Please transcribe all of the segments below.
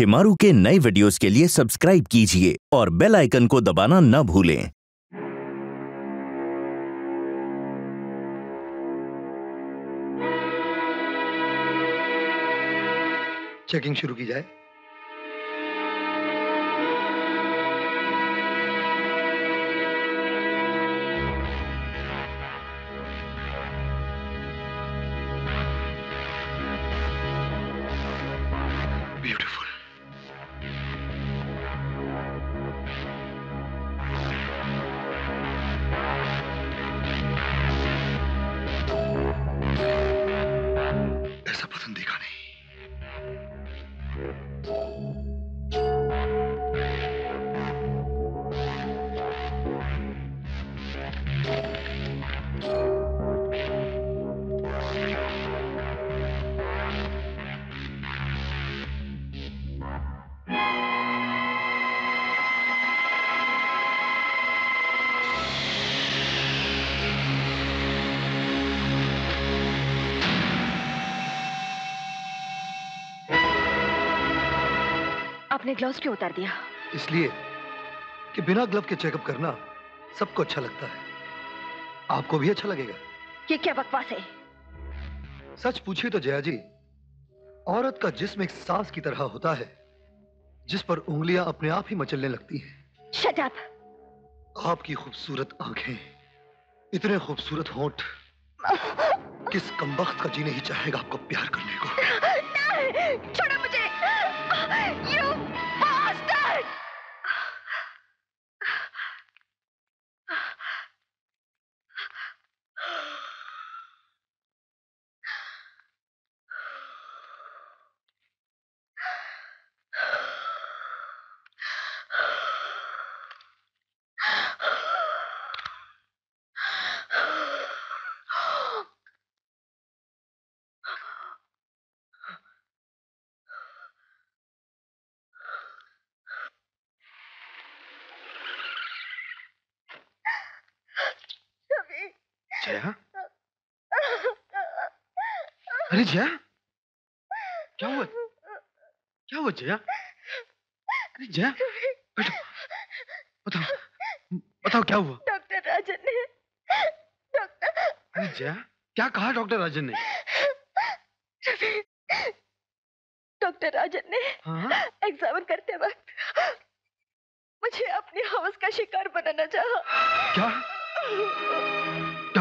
शिमारू के नए वीडियोस के लिए सब्सक्राइब कीजिए और बेल आइकन को दबाना न भूलें। चेकिंग शुरू की जाए। आपने ग्लव्स क्यों उतार दिया? इसलिए कि बिना ग्लव के चेकअप करना सबको अच्छा लगता है। आपको भी अच्छा लगेगा। ये क्या बकवास है? सच पूछिए तो जया जी औरत का जिस्म एक सांस की तरह होता है जिस पर उंगलियाँ अपने आप ही मचलने लगती हैं। शट अप आपकी खूबसूरत आँखें इतने खूबसूरत होंठ किस कमबख्त का जी नहीं चाहेगा आपको प्यार करने को? छोड़ो मुझे यू बास्टर्ड जया अरे जया क्या हुआ? क्या हुआ जया? अरे जया बैठो। बताओ बताओ क्या हुआ? डॉक्टर राजन ने डॉक्टर। अरे जया क्या कहा डॉक्टर राजन ने? डॉक्टर राजन ने हाँ। एग्जामिन करते वक्त मुझे अपनी हवस का शिकार बनाना चाहा। क्या?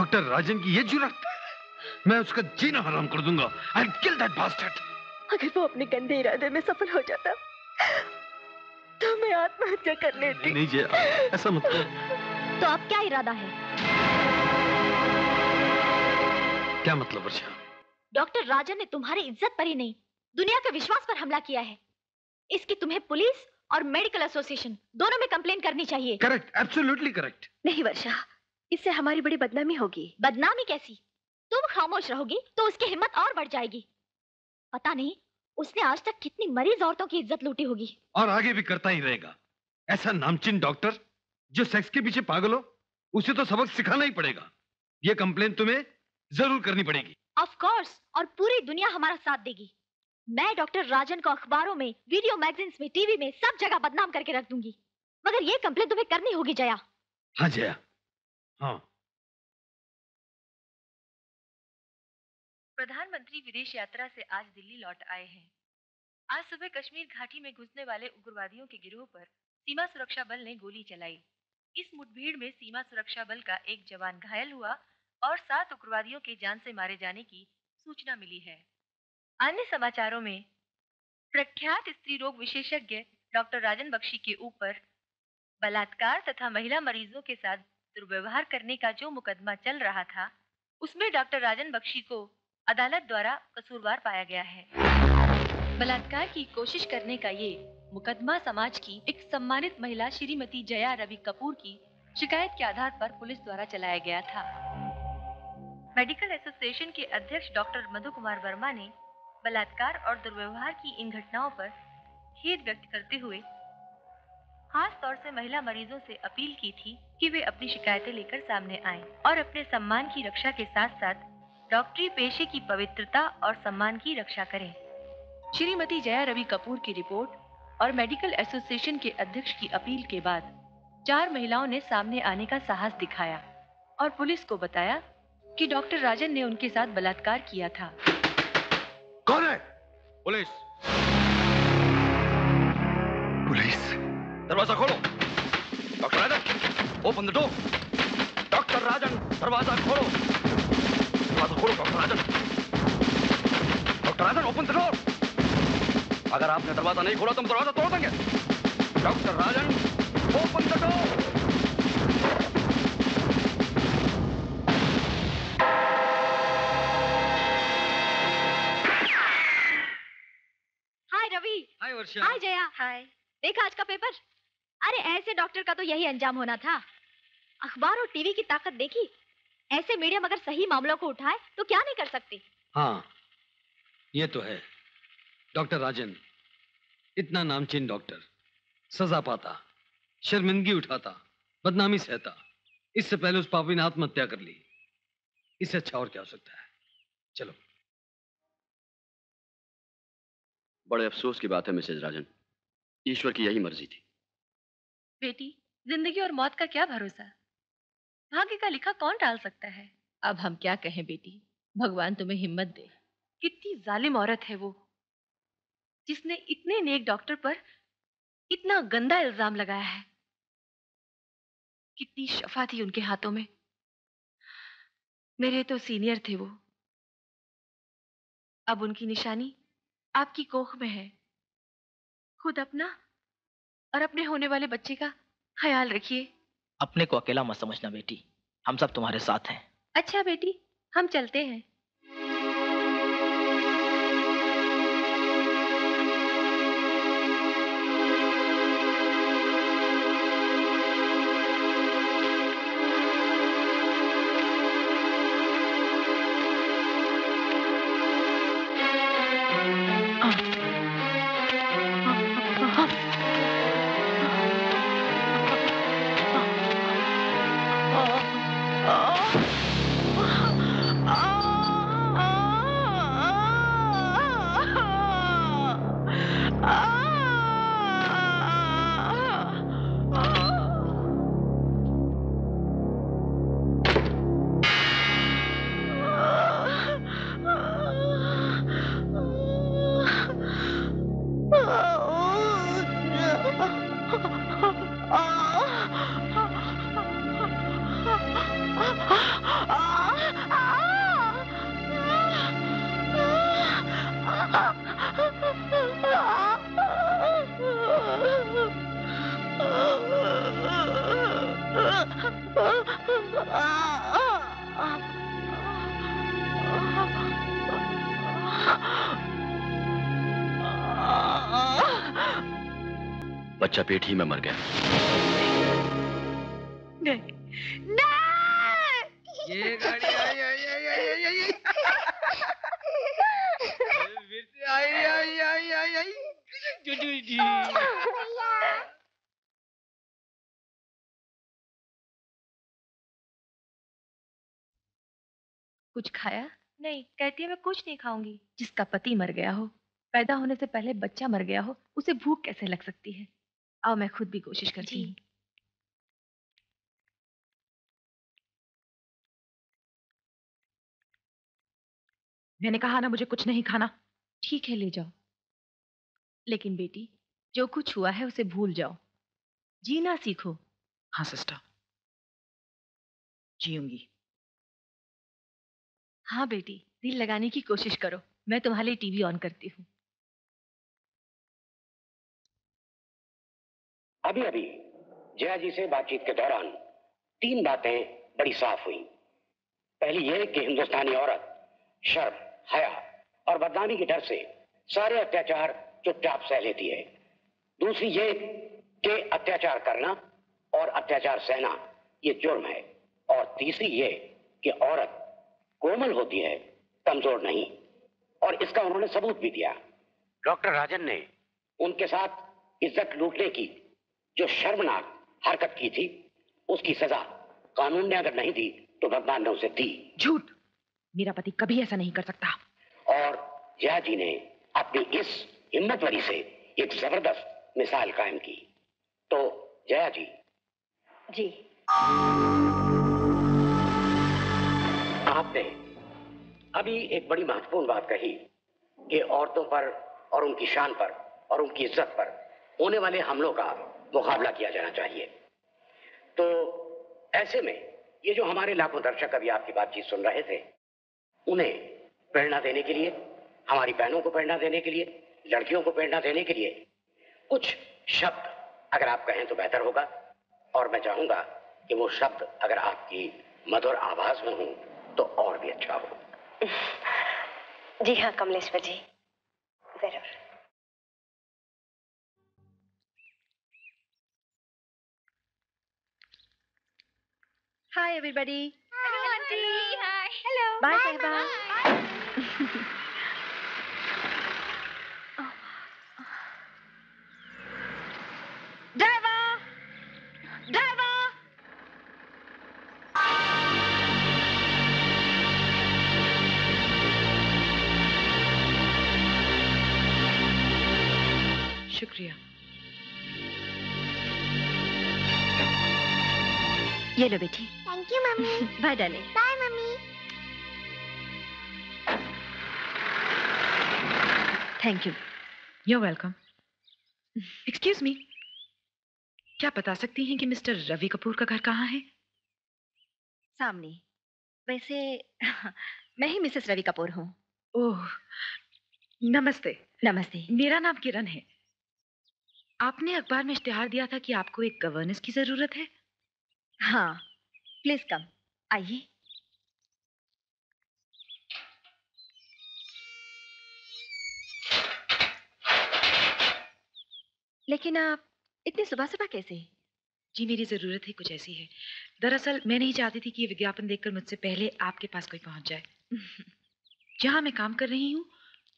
डॉक्टर राजन की ये जुरत मैं उसका जीना हराम कर दूँगा। आई किल दैट बास्टर्ड अगर वो अपने गंदे इरादे में सफल हो जाता तो मैं आत्महत्या कर लेती। नहीं जया ऐसा मत करो। तो अब क्या इरादा है? क्या मतलब वर्षा? डॉक्टर राजन ने तुम्हारी इज़्ज़त पर ही नहीं दुनिया के विश्वास पर हमला किया है। इसकी तुम्हें पुलिस और मेडिकल एसोसिएशन दोनों में कंप्लेन करनी चाहिए। करेक्ट एब्सोल्युटली करेक्ट नहीं वर्षा इससे हमारी बड़ी बदनामी होगी। बदनामी कैसी? तुम खामोश रहोगी तो उसकी हिम्मत और बढ़ जाएगी। पता नहीं उसने आज तक कितनी मरीज़ औरतों की इज़्ज़त लूटी होगी। और आगे भी करता ही रहेगा। ऐसा नामचीन डॉक्टर जो सेक्स के पीछे पागल हो उसे तो सबक सिखाना ही पड़ेगा। ये कंप्लेन तुम्हें ज़रूर करनी पड़ेगी। ऑफ़ कोर्स और पूरी दुनिया हमारा साथ देगी। मैं डॉक्टर राजन को अखबारों में वीडियो मैगजीन्स में टीवी में सब जगह बदनाम करके रख दूँगी। मगर ये कंप्लेन तुम्हें करनी होगी जया। हाँ जया। हाँ। प्रधानमंत्री विदेश यात्रा से आज दिल्ली लौट आए हैं। आज सुबह कश्मीर घाटी में घुसने वाले उग्रवादियों के गिरोह पर सीमा सुरक्षा बल ने गोली चलाई। इस मुठभेड़ में सीमा सुरक्षा बल का एक जवान घायल हुआ और सात उग्रवादियों के जान से मारे जाने की सूचना मिली है। अन्य समाचारों में, प्रख्यात स्त्री रोग विशेषज्ञ डॉक्टर राजन बख्शी के ऊपर बलात्कार तथा महिला मरीजों के साथ दुर्व्यवहार करने का जो मुकदमा चल रहा था, उसमें डॉक्टर राजन बख्शी को अदालत द्वारा कसूरवार पाया गया है। बलात्कार की कोशिश करने का ये मुकदमा समाज की एक सम्मानित महिला श्रीमती जया रवि कपूर की शिकायत के आधार पर पुलिस द्वारा चलाया गया था। मेडिकल एसोसिएशन के अध्यक्ष डॉक्टर मधु कुमार वर्मा ने बलात्कार और दुर्व्यवहार की इन घटनाओं पर खेद व्यक्त करते हुए खास तौर से महिला मरीजों से अपील की थी कि वे अपनी शिकायतें लेकर सामने आएँ और अपने सम्मान की रक्षा के साथ साथ डॉक्टरी पेशे की पवित्रता और सम्मान की रक्षा करें। श्रीमती जया रवि कपूर की रिपोर्ट और मेडिकल एसोसिएशन के अध्यक्ष की अपील के बाद चार महिलाओं ने सामने आने का साहस दिखाया और पुलिस को बताया कि डॉक्टर राजन ने उनके साथ बलात्कार किया था। कौन है? पुलिस। दरवाज़ा खोलो। Doctor Rajan open the door doctor Rajan दरवाज़ा खोलो। दरवाज़ा खोलो doctor Rajan. Doctor Rajan open the door अगर आपने दरवाज़ा नहीं खोला तो हम दरवाज़ा तोड़ देंगे। Doctor Rajan open the door hi Ravi hi Varsha. Hi Jaya. Hi देखा आज का पेपर अरे ऐसे डॉक्टर का तो यही अंजाम होना था। अखबार और टीवी की ताकत देखी ऐसे मीडियम अगर सही मामलों को उठाए तो क्या नहीं कर सकती? हाँ ये तो है। डॉक्टर राजन इतना नामचीन डॉक्टर सजा पाता शर्मिंदगी उठाता बदनामी सहता इससे पहले उस पापी ने आत्महत्या कर ली। इससे अच्छा और क्या हो सकता है? चलो। बड़े अफसोस की बात है मिसेज राजन। ईश्वर की यही मर्ज़ी थी। बेटी ज़िंदगी और मौत का क्या भरोसा? भाग्य का लिखा कौन टाल सकता है? अब हम क्या कहें बेटी? भगवान तुम्हें हिम्मत दे। कितनी जालिम औरत है वो जिसने इतने नेक डॉक्टर पर इतना गंदा इल्ज़ाम लगाया है। कितनी शफा थी उनके हाथों में। मेरे तो सीनियर थे वो। अब उनकी निशानी आपकी कोख में है। खुद अपना और अपने होने वाले बच्चे का ख्याल रखिए। अपने को अकेला मत समझना बेटी। हम सब तुम्हारे साथ हैं। अच्छा बेटी हम चलते हैं। Oh! बच्चा पेट ही में मर गया। नहीं। ये गाड़ी आई आई आई आई आई आई। फिर से आई आई आई आई आई। जुजू जी। कुछ खाया? नहीं कहती है मैं कुछ नहीं खाऊँगी। जिसका पति मर गया हो पैदा होने से पहले बच्चा मर गया हो उसे भूख कैसे लग सकती है? आओ मैं खुद भी कोशिश करती हूँ। मैंने कहा ना मुझे कुछ नहीं खाना। ठीक है ले जाओ। लेकिन बेटी जो कुछ हुआ है उसे भूल जाओ। जीना सीखो। हाँ सिस्टर। जीऊँगी। हाँ बेटी दिल लगाने की कोशिश करो। मैं तुम्हारे लिए टीवी ऑन करती हूँ। अभी अभी जया जी से बातचीत के दौरान तीन बातें बड़ी साफ़ हुई। पहली ये कि हिंदुस्तानी औरत, शर्म, हया और बदनामी के डर से सारे अत्याचार चुपचाप सह लेती है। दूसरी ये कि अत्याचार करना और अत्याचार सहना, ये जुर्म है। और तीसरी ये कि औरत कोमल होती है, कमज़ोर नहीं। और इसका उन्होंने सबूत भी दिया। डॉक्टर राजन ने उनके साथ इज़्ज़त लूटने की जो शर्मनाक हरकत की थी उसकी सजा कानून ने अगर नहीं दी तो भगवान ने उसे दी। झूठ! मेरा पति कभी ऐसा नहीं कर सकता। और जया जी ने अपनी इस हिम्मत वरी से एक ज़बरदस्त मिसाल कायम की। तो जया जी। जी। आपने अभी एक बड़ी महत्वपूर्ण बात कही कि औरतों पर और उनकी शान पर और उनकी इज़्ज़त पर होने वाले हमलों का मुकाबला किया जाना चाहिए। तो ऐसे में ये जो हमारे लाखों दर्शक अभी आपकी बातचीत सुन रहे थे, उन्हें प्रेरणा देने के लिए, हमारी बहनों को प्रेरणा देने के लिए, लड़कियों को प्रेरणा देने के लिए कुछ शब्द अगर आप कहें तो बेहतर होगा। और मैं चाहूँगा कि वो शब्द अगर आपकी मधुर आवाज़ में हो तो और भी अच्छा हो। जी हाँ कमलेश्वर जी, ज़रूर। Hi, everybody. Hello, Auntie. Hi. Hello. Bye, Bye Bye oh, bye. Driver! Driver! Shukriya. ये लो बेटी। Thank you mummy bye darling bye mummy thank you You're welcome. Excuse me. क्या बता सकती हैं कि मिस्टर रवि कपूर का घर कहाँ है? सामने। वैसे मैं ही मिसेस रवि कपूर हूँ। ओह नमस्ते। नमस्ते। मेरा नाम किरण है। आपने अखबार में इश्तेहार दिया था कि आपको एक गवर्नेंस की ज़रूरत है? हाँ प्लीज़ कम आइए। लेकिन आप इतनी सुबह सुबह कैसे जी मेरी ज़रूरत ही कुछ ऐसी है। दरअसल मैं नहीं चाहती थी कि ये विज्ञापन देखकर मुझसे पहले आपके पास कोई पहुँच जाए। जहाँ मैं काम कर रही हूँ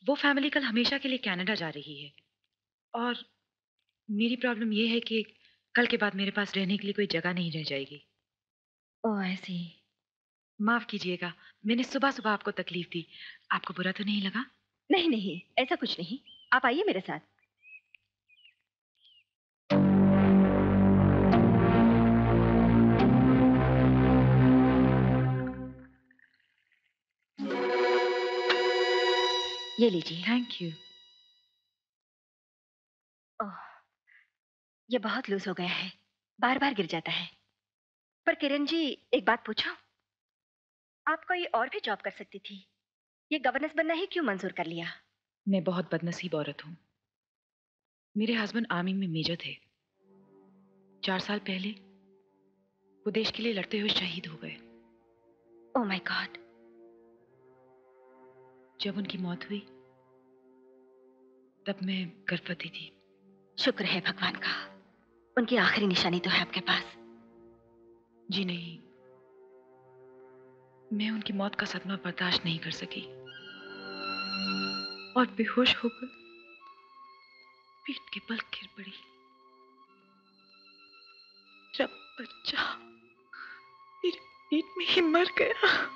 वो फैमिली कल हमेशा के लिए कनाडा जा रही है। और मेरी प्रॉब्लम ये है कि कल के बाद मेरे पास रहने के लिए कोई जगह नहीं रह जाएगी। ओ ऐसी माफ़ कीजिएगा मैंने सुबह सुबह आपको तकलीफ़ दी। आपको बुरा तो नहीं लगा? नहीं नहीं ऐसा कुछ नहीं। आप आइए मेरे साथ। ये लीजिए। थैंक यू ओह ये बहुत लूज हो गया है। बार बार गिर जाता है। पर किरण जी एक बात पूछो। आप कोई और भी जॉब कर सकती थी? ये गवर्नेंस बनना ही क्यों मंजूर कर लिया? मैं बहुत बदनसीब औरत हूँ। मेरे हस्बैंड आर्मी में मेजर थे। चार साल पहले वो देश के लिए लड़ते हुए शहीद हो गए। ओह माय गॉड जब उनकी मौत हुई तब मैं गर्भवती थी। शुक्र है भगवान का। उनकी आखिरी निशानी तो है आपके पास। जी नहीं। मैं उनकी मौत का सदमा बर्दाश्त नहीं कर सकी। और बेहोश होकर पीठ के बल गिर पड़ी। जब बच्चा मेरे पेट में ही मर गया।